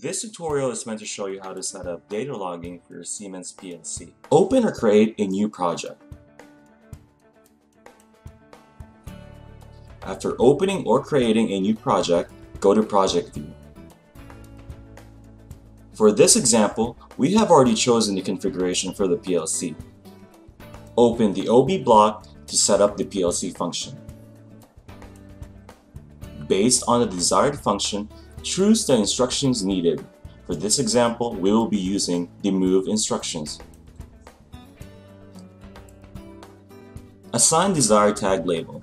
This tutorial is meant to show you how to set up data logging for your Siemens PLC. Open or create a new project. After opening or creating a new project, go to Project View. For this example, we have already chosen the configuration for the PLC. Open the OB block to set up the PLC function. Based on the desired function, choose the instructions needed. For this example, we will be using the move instructions. Assign desired tag label.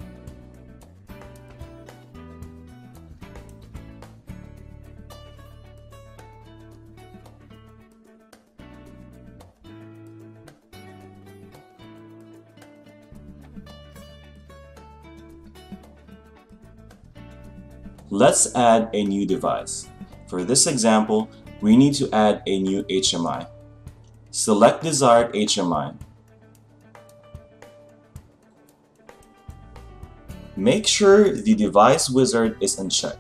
Let's add a new device. For this example, we need to add a new HMI. Select desired HMI. Make sure the device wizard is unchecked.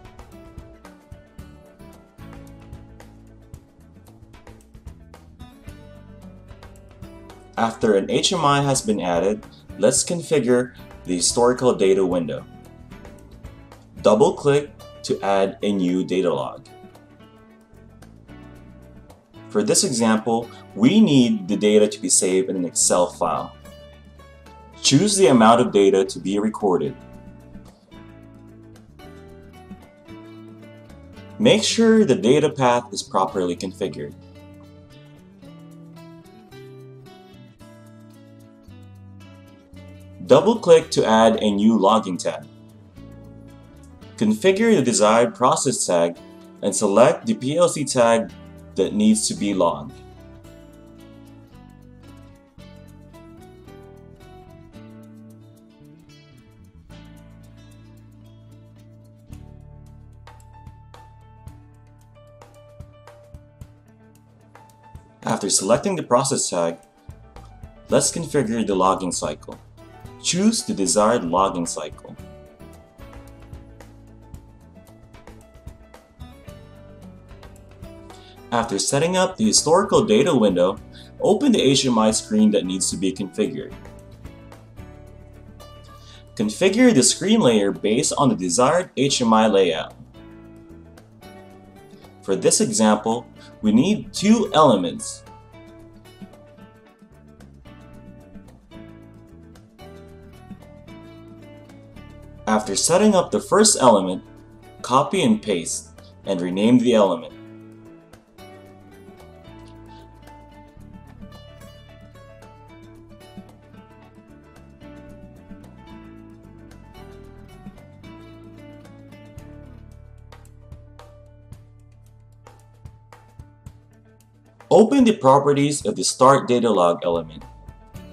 After an HMI has been added, let's configure the historical data window. Double-click to add a new data log. For this example, we need the data to be saved in an Excel file. Choose the amount of data to be recorded. Make sure the data path is properly configured. Double-click to add a new logging tag. Configure the desired process tag and select the PLC tag that needs to be logged. After selecting the process tag, let's configure the logging cycle. Choose the desired logging cycle. After setting up the historical data window, open the HMI screen that needs to be configured. Configure the screen layer based on the desired HMI layout. For this example, we need two elements. After setting up the first element, copy and paste and rename the element. Open the properties of the Start Data Log element.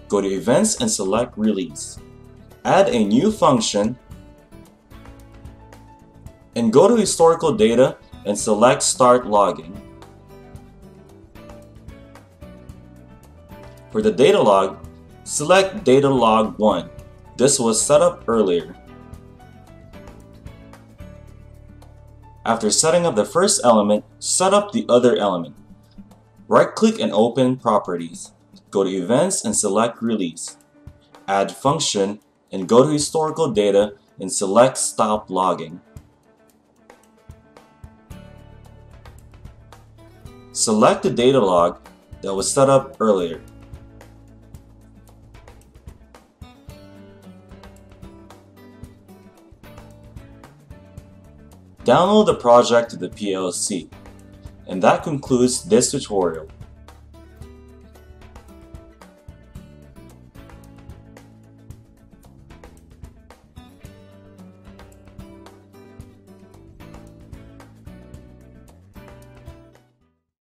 Go to Events and select Release. Add a new function and go to Historical Data and select Start Logging. For the data log, select Data Log 1. This was set up earlier. After setting up the first element, set up the other element. Right-click and open Properties. Go to Events and select Release. Add Function and go to Historical Data and select Stop Logging. Select the data log that was set up earlier. Download the project to the PLC. And that concludes this tutorial.